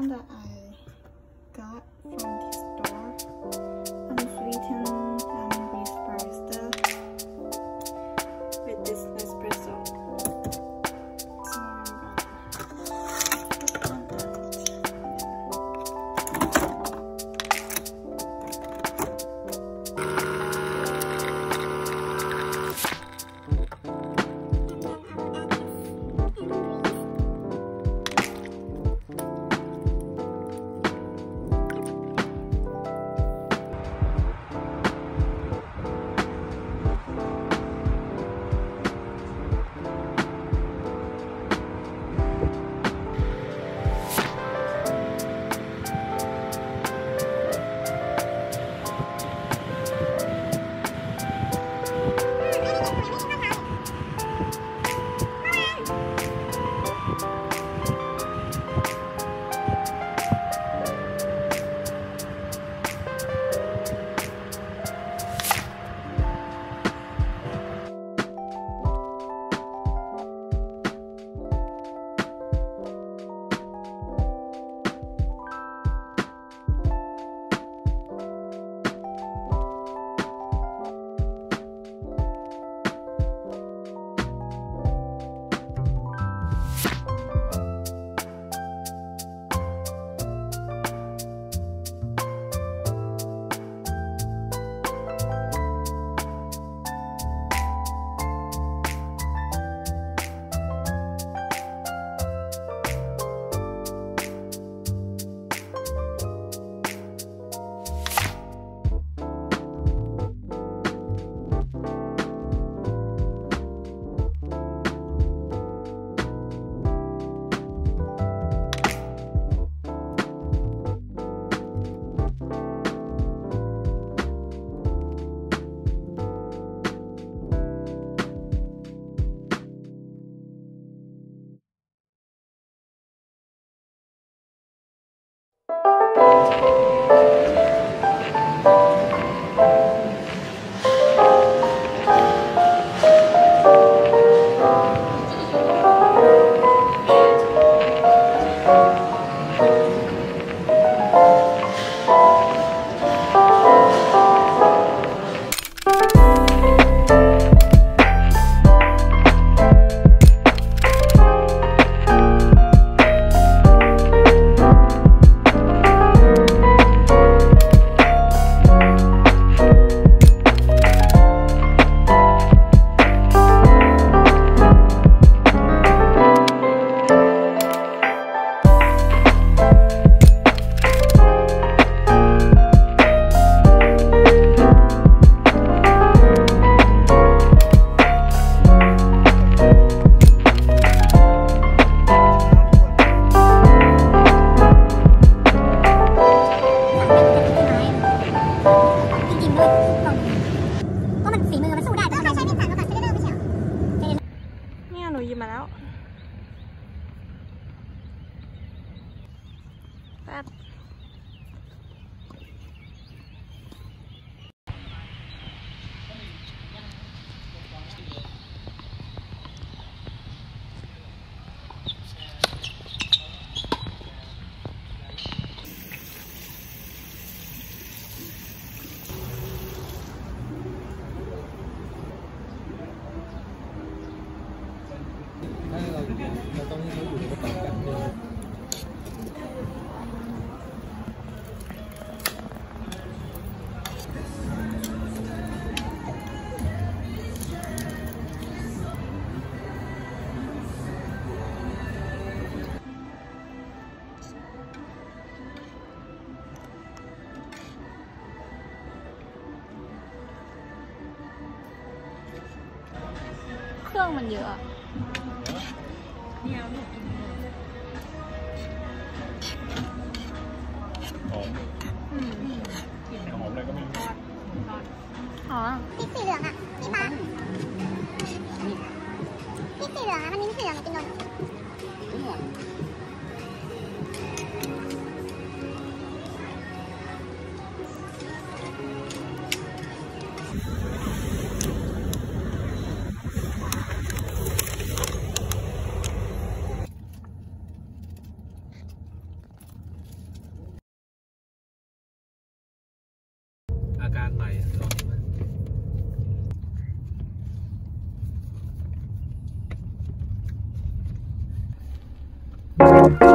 know. มันเยอะหอมอมก็ม่อ๋อพริกสีเหลืองอ่ะพี่ปาพริกสีเหลืองอ่ะ มันนี่งสีเหลืองกินโดน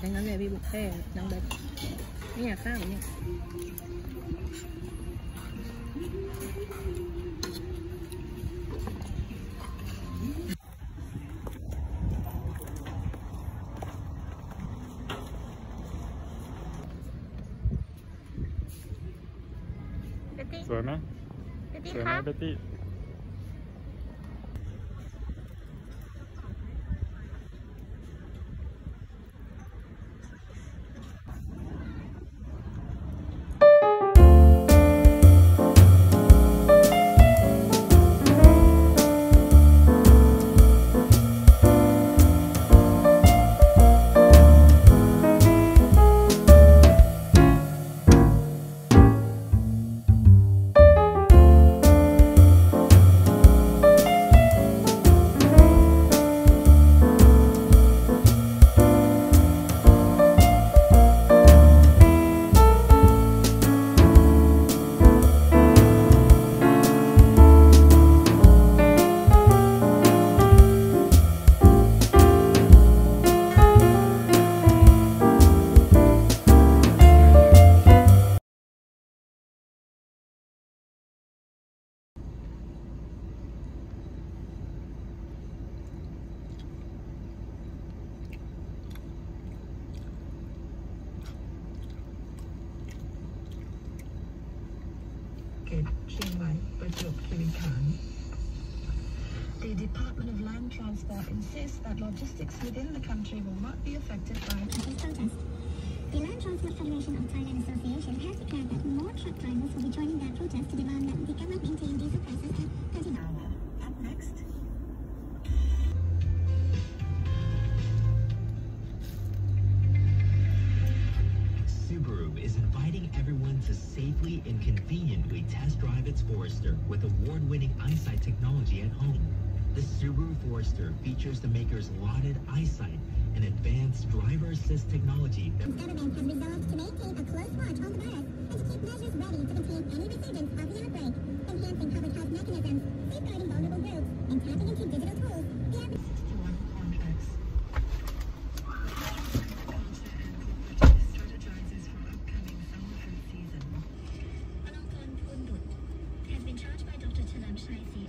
장난 내비 못해 낭만 그냥 싸 그냥 Suana? Suana berarti The Department of Land Transport insists that logistics within the country will not be affected by the protest. The Land Transport Federation of Thailand Association has declared that more truck drivers will be joining their protest to demand that the government maintain diesel prices at 30 Up next, with award-winning EyeSight technology at home. The Subaru Forester features the maker's lauded EyeSight, and advanced driver assist technology that... resolved to maintain a close watch on the and to measures ready to contain any resurgence of the outbreak, enhancing public health mechanisms, safeguarding vulnerable groups, and tapping into digital tools. Thank you.